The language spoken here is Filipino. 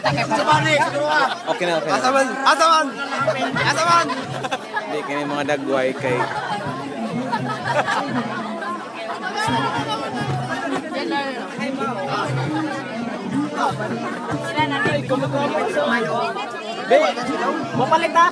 Okay na, okay na. Asaman! Asaman! Asaman! Hindi, kini mga dagway kay... Be, mapalit ha?